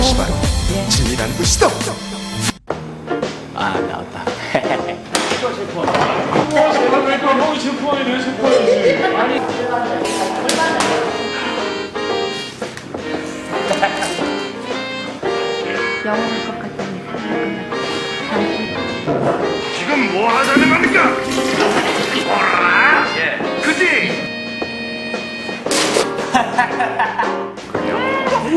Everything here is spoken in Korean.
이것이 바로 진리란 것이다. 아 나왔다. 영원할 것. 잠시 지금 뭐 하자는 겁니까? 뭐라? 예. 그지? 다니